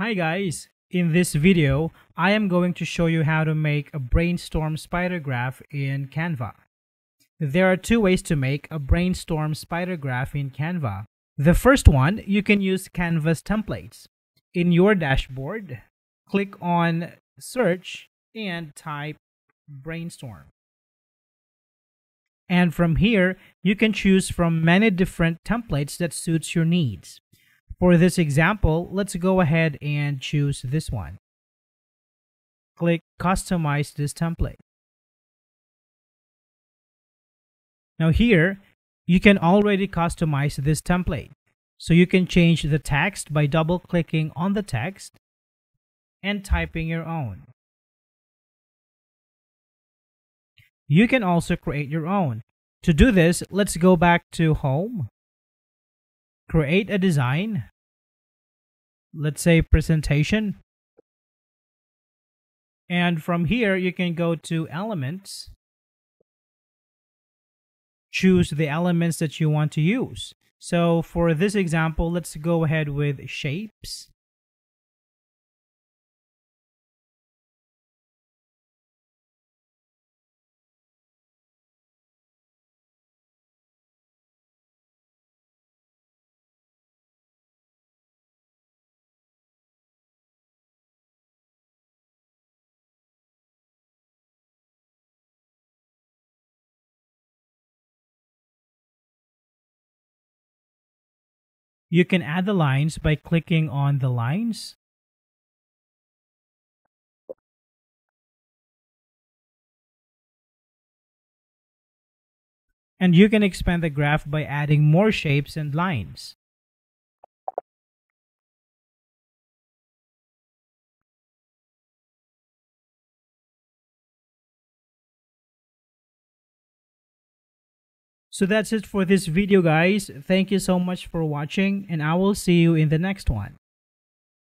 Hi guys! In this video, I am going to show you how to make a brainstorm spider graph in Canva. There are two ways to make a brainstorm spider graph in Canva. The first one, you can use Canva's templates. In your dashboard, click on search and type brainstorm. And from here, you can choose from many different templates that suits your needs. For this example, let's go ahead and choose this one. Click Customize this template. Now here, you can already customize this template. So you can change the text by double clicking on the text and typing your own. You can also create your own. To do this, let's go back to Home create a design, let's say presentation. And from here, you can go to elements, choose the elements that you want to use. So for this example, let's go ahead with shapes. You can add the lines by clicking on the lines. And you can expand the graph by adding more shapes and lines. So that's it for this video guys. Thank you so much for watching and I will see you in the next one.